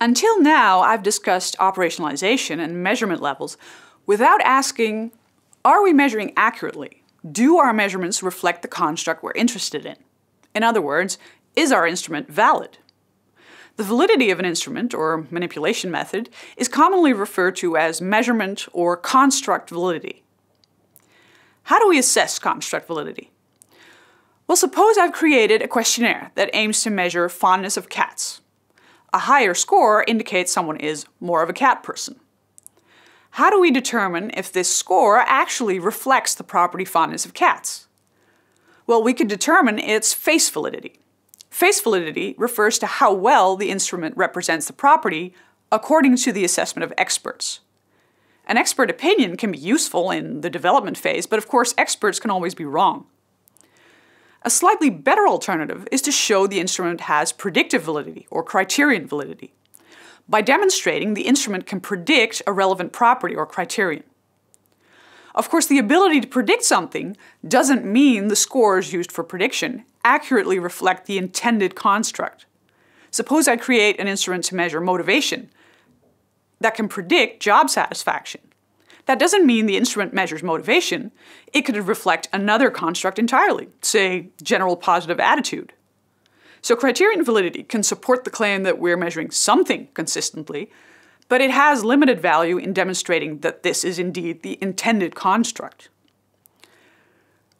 Until now, I've discussed operationalization and measurement levels without asking, are we measuring accurately? Do our measurements reflect the construct we're interested in? In other words, is our instrument valid? The validity of an instrument or manipulation method is commonly referred to as measurement or construct validity. How do we assess construct validity? Well, suppose I've created a questionnaire that aims to measure fondness of cats. A higher score indicates someone is more of a cat person. How do we determine if this score actually reflects the property fondness of cats? Well, we could determine its face validity. Face validity refers to how well the instrument represents the property according to the assessment of experts. An expert opinion can be useful in the development phase, but of course, experts can always be wrong. A slightly better alternative is to show the instrument has predictive validity or criterion validity by demonstrating the instrument can predict a relevant property or criterion. Of course, the ability to predict something doesn't mean the scores used for prediction accurately reflect the intended construct. Suppose I create an instrument to measure motivation that can predict job satisfaction. That doesn't mean the instrument measures motivation. It could reflect another construct entirely, say general positive attitude. So criterion validity can support the claim that we're measuring something consistently, but it has limited value in demonstrating that this is indeed the intended construct.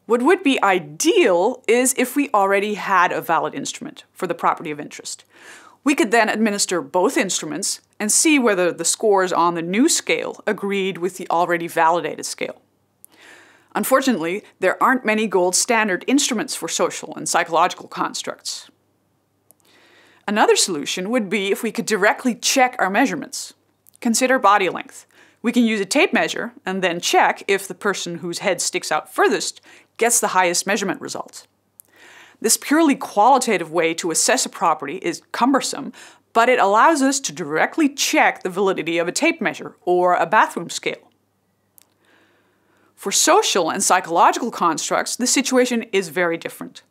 What would be ideal is if we already had a valid instrument for the property of interest. We could then administer both instruments and see whether the scores on the new scale agreed with the already validated scale. Unfortunately, there aren't many gold standard instruments for social and psychological constructs. Another solution would be if we could directly check our measurements. Consider body length. We can use a tape measure and then check if the person whose head sticks out furthest gets the highest measurement result. This purely qualitative way to assess a property is cumbersome, but it allows us to directly check the validity of a tape measure or a bathroom scale. For social and psychological constructs, the situation is very different.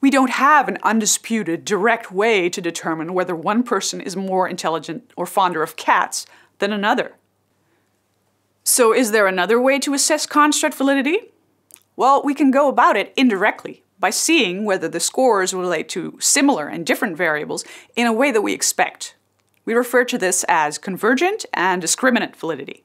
We don't have an undisputed, direct way to determine whether one person is more intelligent or fonder of cats than another. So, is there another way to assess construct validity? Well, we can go about it indirectly by seeing whether the scores relate to similar and different variables in a way that we expect. We refer to this as convergent and discriminant validity.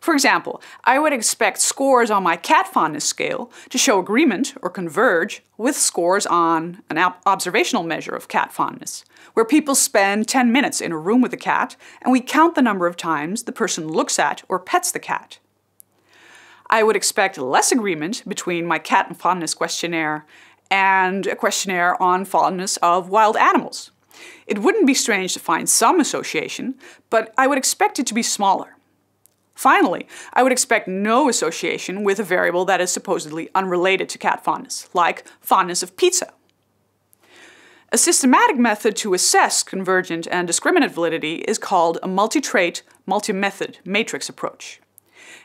For example, I would expect scores on my cat fondness scale to show agreement or converge with scores on an observational measure of cat fondness, where people spend 10 minutes in a room with a cat and we count the number of times the person looks at or pets the cat. I would expect less agreement between my cat fondness questionnaire and a questionnaire on fondness of wild animals. It wouldn't be strange to find some association, but I would expect it to be smaller. Finally, I would expect no association with a variable that is supposedly unrelated to cat fondness, like fondness of pizza. A systematic method to assess convergent and discriminant validity is called a multi-trait, multi-method matrix approach.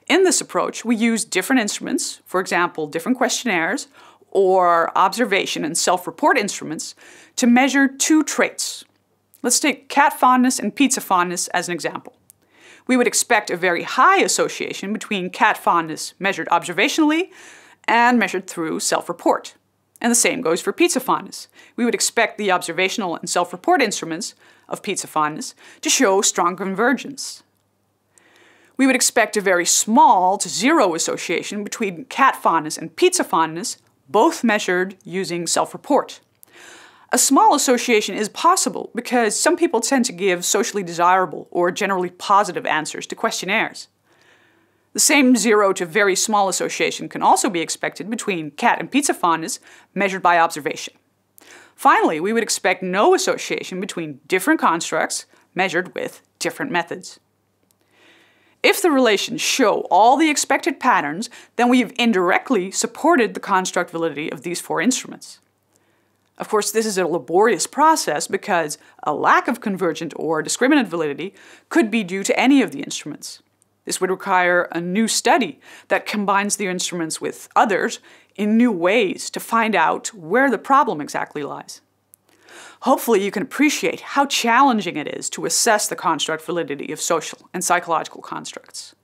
In this approach, we use different instruments, for example, different questionnaires, or observation and self-report instruments, to measure two traits. Let's take cat fondness and pizza fondness as an example. We would expect a very high association between cat fondness measured observationally and measured through self-report. And the same goes for pizza fondness. We would expect the observational and self-report instruments of pizza fondness to show strong convergence we would expect a very small to zero association between cat fondness and pizza fondness, both measured using self-report. A small association is possible because some people tend to give socially desirable or generally positive answers to questionnaires. The same zero to very small association can also be expected between cat and pizza fondness measured by observation. Finally, we would expect no association between different constructs measured with different methods. If the relations show all the expected patterns, then we've indirectly supported the construct validity of these four instruments. Of course, this is a laborious process because a lack of convergent or discriminant validity could be due to any of the instruments. This would require a new study that combines the instruments with others in new ways to find out where the problem exactly lies. Hopefully you can appreciate how challenging it is to assess the construct validity of social and psychological constructs.